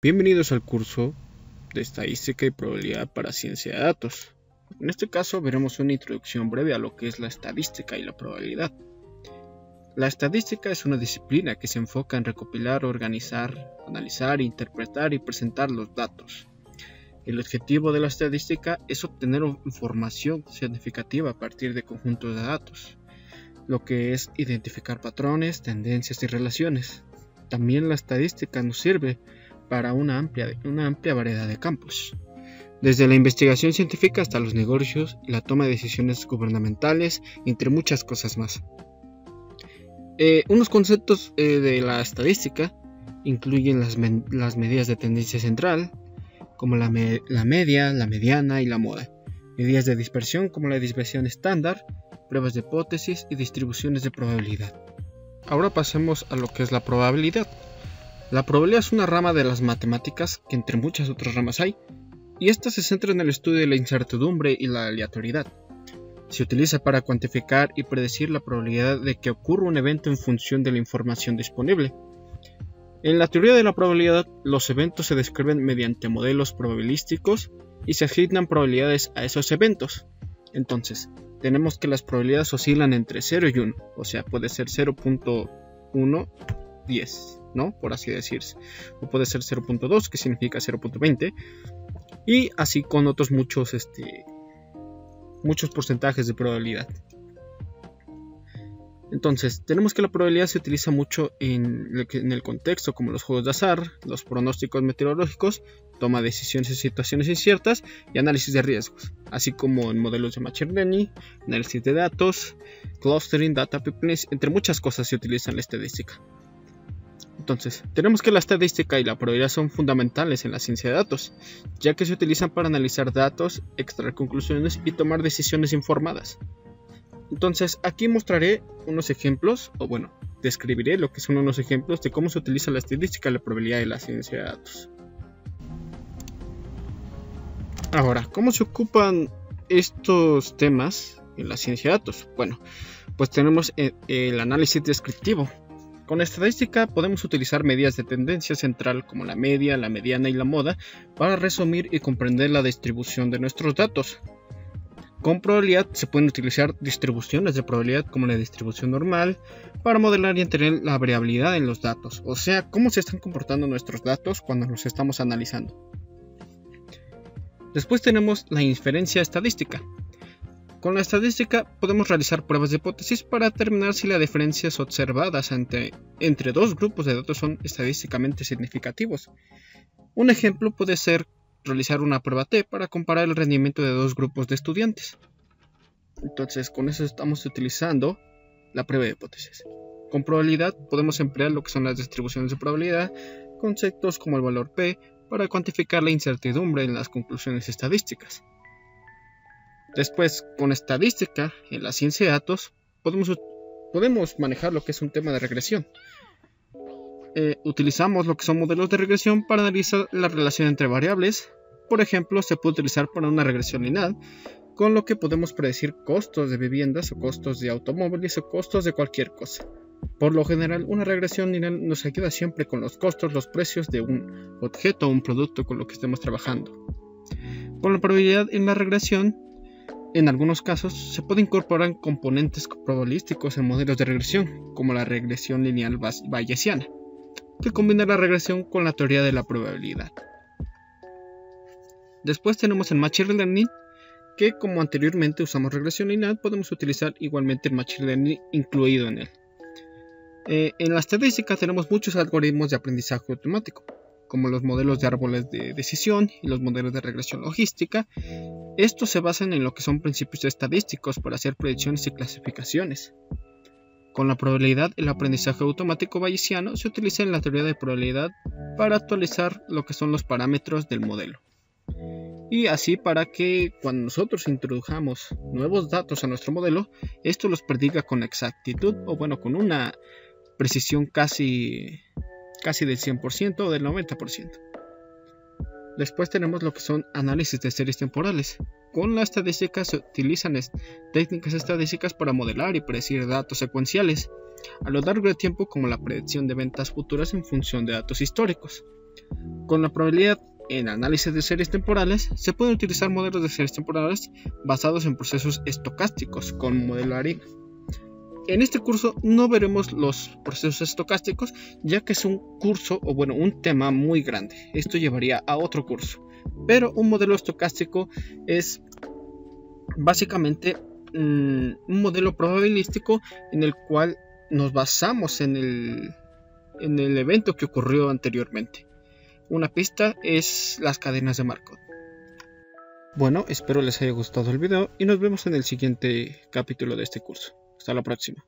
Bienvenidos al curso de Estadística y Probabilidad para Ciencia de Datos. En este caso veremos una introducción breve a lo que es la estadística y la probabilidad. La estadística es una disciplina que se enfoca en recopilar, organizar, analizar, interpretar y presentar los datos. El objetivo de la estadística es obtener información significativa a partir de conjuntos de datos, lo que es identificar patrones, tendencias y relaciones. También la estadística nos sirve para una amplia, variedad de campos, desde la investigación científica hasta los negocios la toma de decisiones gubernamentales, entre muchas cosas más. Eh, unos conceptos eh, de la estadística incluyen las, medidas de tendencia central, como la, la media, la mediana y la moda, medidas de dispersión como la dispersión estándar, pruebas de hipótesis y distribuciones de probabilidad. Ahora pasemos a lo que es la probabilidad. La probabilidad es una rama de las matemáticas que entre muchas otras ramas hay, y esta se centra en el estudio de la incertidumbre y la aleatoriedad. Se utiliza para cuantificar y predecir la probabilidad de que ocurra un evento en función de la información disponible. En la teoría de la probabilidad, los eventos se describen mediante modelos probabilísticos y se asignan probabilidades a esos eventos. Entonces, tenemos que las probabilidades oscilan entre 0 y 1, o sea, puede ser 0.1, 10. ¿No? Por así decirse. O puede ser 0.2, que significa 0.20. Y así con otros muchos, este, muchos porcentajes de probabilidad. Entonces, tenemos que la probabilidad se utiliza mucho en, el contexto, como los juegos de azar, los pronósticos meteorológicos, toma de decisiones en situaciones inciertas y análisis de riesgos, así como en modelos de Machine Learning, análisis de datos, clustering, data pipelines, entre muchas cosas se utiliza en la estadística. Entonces, tenemos que la estadística y la probabilidad son fundamentales en la ciencia de datos, ya que se utilizan para analizar datos, extraer conclusiones y tomar decisiones informadas. Entonces, aquí mostraré unos ejemplos, o bueno, describiré lo que son unos ejemplos de cómo se utiliza la estadística y la probabilidad en la ciencia de datos. Ahora, ¿cómo se ocupan estos temas en la ciencia de datos? Bueno, pues tenemos eh, el análisis descriptivo, con estadística podemos utilizar medidas de tendencia central como la media, la mediana y la moda para resumir y comprender la distribución de nuestros datos. Con probabilidad se pueden utilizar distribuciones de probabilidad como la distribución normal para modelar y entender la variabilidad en los datos, o sea, cómo se están comportando nuestros datos cuando los estamos analizando. Después tenemos la inferencia estadística, con la estadística podemos realizar pruebas de hipótesis para determinar si las diferencias observadas entre, entre dos grupos de datos son estadísticamente significativos. Un ejemplo puede ser realizar una prueba T para comparar el rendimiento de dos grupos de estudiantes. Entonces, con eso estamos utilizando la prueba de hipótesis. Con probabilidad podemos emplear lo que son las distribuciones de probabilidad, conceptos como el valor P, para cuantificar la incertidumbre en las conclusiones estadísticas. Después, con estadística en la ciencia de datos, podemos, manejar lo que es un tema de regresión. Eh, utilizamos lo que son modelos de regresión para analizar la relación entre variables. Por ejemplo, se puede utilizar para una regresión lineal, con lo que podemos predecir costos de viviendas o costos de automóviles o costos de cualquier cosa. Por lo general, una regresión lineal nos ayuda siempre con los costos, los precios de un objeto o un producto con lo que estemos trabajando. Con la probabilidad en la regresión, en algunos casos se pueden incorporar componentes probabilísticos en modelos de regresión, como la regresión lineal bayesiana, que combina la regresión con la teoría de la probabilidad. Después tenemos el Machine Learning, que como anteriormente usamos regresión lineal, podemos utilizar igualmente el Machine Learning incluido en él. Eh, en la estadística tenemos muchos algoritmos de aprendizaje automático, como los modelos de árboles de decisión y los modelos de regresión logística. Estos se basan en lo que son principios estadísticos para hacer predicciones y clasificaciones. Con la probabilidad, el aprendizaje automático bayesiano se utiliza en la teoría de probabilidad para actualizar lo que son los parámetros del modelo. Y así para que cuando nosotros introdujamos nuevos datos a nuestro modelo, esto los prediga con exactitud o bueno, con una precisión casi casi del 100% o del 90%. Después tenemos lo que son análisis de series temporales. Con la estadística se utilizan técnicas estadísticas para modelar y predecir datos secuenciales a lo largo del tiempo como la predicción de ventas futuras en función de datos históricos. Con la probabilidad en análisis de series temporales, se pueden utilizar modelos de series temporales basados en procesos estocásticos con modelo ARIN. En este curso no veremos los procesos estocásticos ya que es un curso o bueno un tema muy grande. Esto llevaría a otro curso. Pero un modelo estocástico es básicamente mm, un modelo probabilístico en el cual nos basamos en el, en el evento que ocurrió anteriormente. Una pista es las cadenas de Markov. Bueno, espero les haya gustado el video y nos vemos en el siguiente capítulo de este curso. Hasta la próxima.